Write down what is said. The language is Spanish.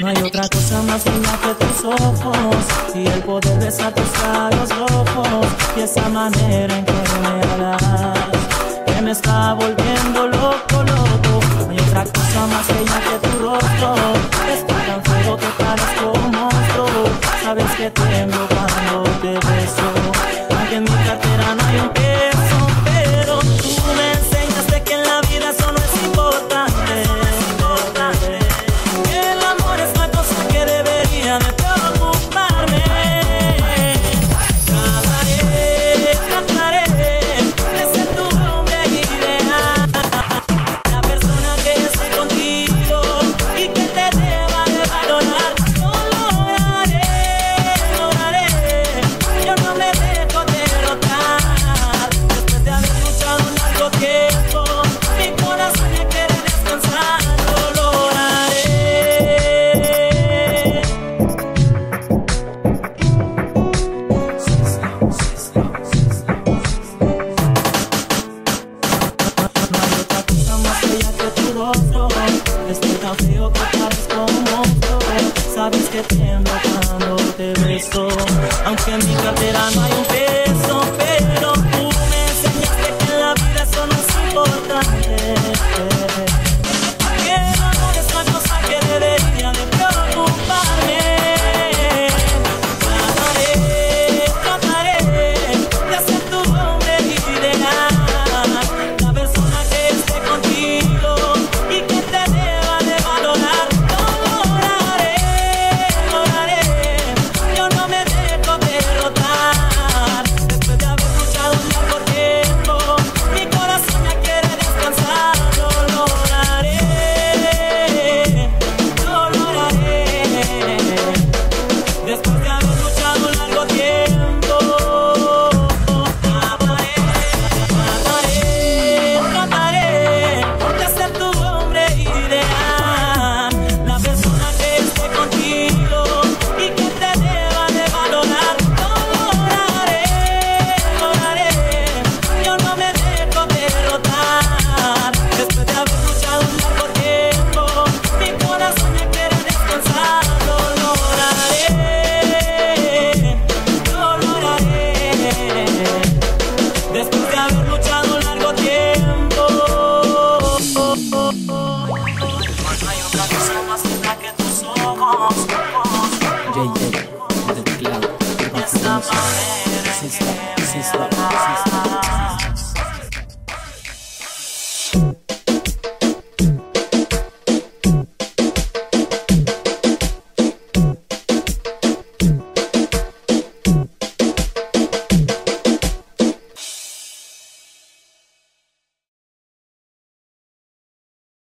No hay otra cosa más linda que tus ojos y el poder besar tus labios rojos y esa manera en que me hablas que me está volviendo loco, loco. No hay otra cosa más bella que tu rostro. Estoy tan feo que parezco un monstruo. Sabes que tengo cuando te beso, aunque en mi cartera no tiembla cuando te beso. Aunque en mi cartera no hay un peso, pero yeah, yeah, del teclado. Sister, sister, sister, sister.